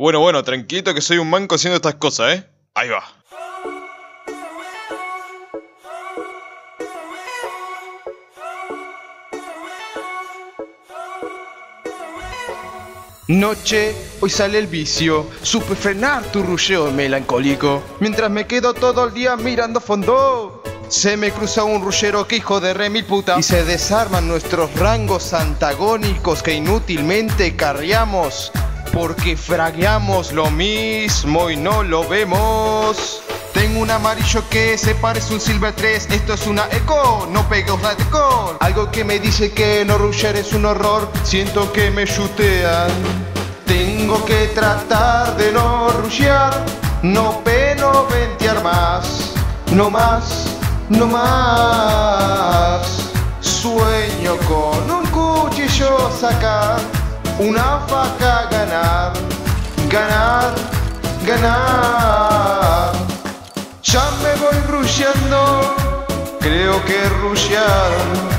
Bueno, bueno, tranquilo que soy un manco haciendo estas cosas, ¿eh? Ahí va. Noche, hoy sale el vicio, supe frenar tu rulleo melancólico, mientras me quedo todo el día mirando fondo. Se me cruza un rullero que hijo de re mil puta y se desarman nuestros rangos antagónicos que inútilmente carriamos porque fragueamos lo mismo y no lo vemos. Tengo un amarillo que se parece un Silver 3, esto es una eco, no pegues la decor. Algo que me dice que no rusher es un horror, siento que me chutean. Tengo que tratar de no rushear, no peno ventear más, no más, no más. Sueño con un cuchillo sacar, una faca ganar, ganar, ganar. Ya me voy rusheando, creo que rushearon.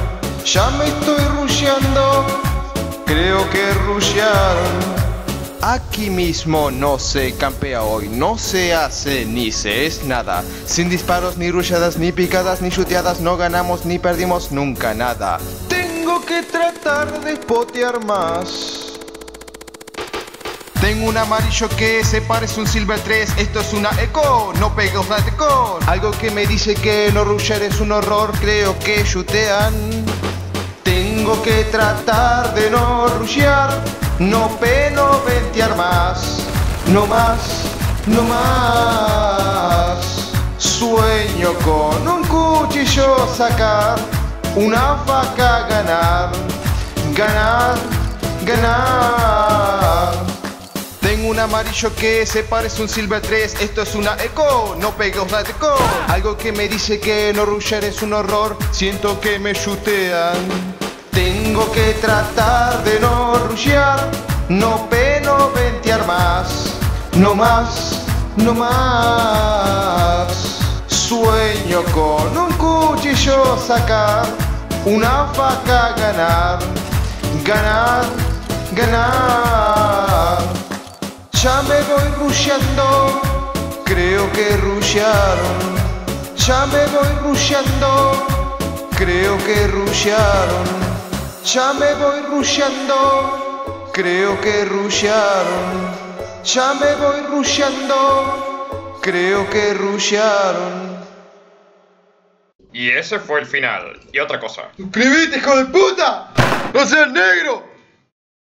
Ya me estoy rusheando, creo que rushearon. Aquí mismo no se campea hoy, no se hace ni se es nada. Sin disparos, ni rushadas, ni picadas, ni chuteadas, no ganamos ni perdimos nunca nada. Tengo que tratar de potear más. Tengo un amarillo que se parece un Silver 3, esto es una eco, no pegues la decor. Algo que me dice que no rusher es un horror, creo que chutean. Tengo que tratar de no rushear, no peno ventear más, no más, no más. Sueño con un cuchillo sacar, una vaca ganar, ganar, ganar. Amarillo que se parece un Silver 3, esto es una eco, no pegues la decor. Algo que me dice que no rusher es un horror, siento que me chutean. Tengo que tratar de no rushear, no peno ventear más, no más, no más. Sueño con un cuchillo sacar, una vaca ganar, ganar, ganar. Ya me voy rusheando, creo que rushearon. Ya me voy rusheando, creo que rushearon. Ya me voy rusheando, creo que rushearon. Ya me voy rusheando, creo que rushearon. Y ese fue el final. Y otra cosa. ¡Suscríbete, hijo de puta! ¡No seas negro!